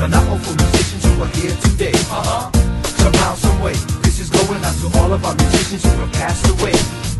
and a hope for musicians who are here today. Uh huh. Somehow, some way, this is going out to all of our musicians who have passed away.